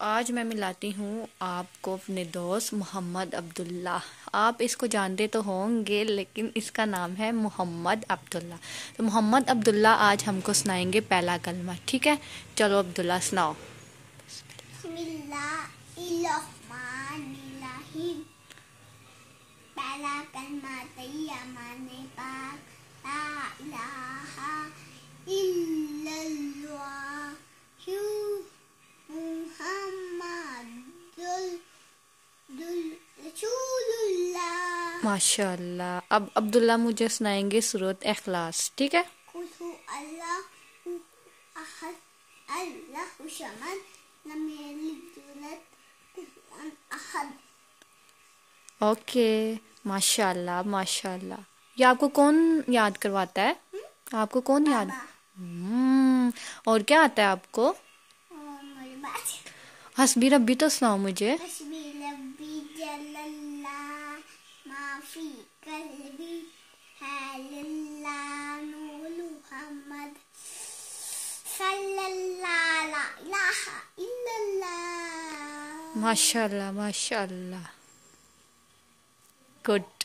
आज मैं मिलाती हूँ आपको अपने दोस्त मोहम्मद अब्दुल्ला आप इसको जानते तो होंगे, लेकिन इसका नाम है मोहम्मद अब्दुल्ला तो मोहम्मद अब्दुल्ला आज हमको सुनाएँगे पहला कलमा, ठीक है? चलो अब्दुल्ला सुनाओ। पहला कलमा माशाल्लाह। अब अब्दुल्ला मुझे सुनाएँगे सूरत अखलास ठीक है? ओके माशाल्लाह माशाल्लाह। ये आपको कौन याद करवाता है? हुँ? आपको कौन याद? हम्म और क्या आता है आपको? हसबी रब्बी तो सुनाओ मुझे। माफ़ी कल्बी है मुहम्मद माशाल्लाह माशाल्लाह गुड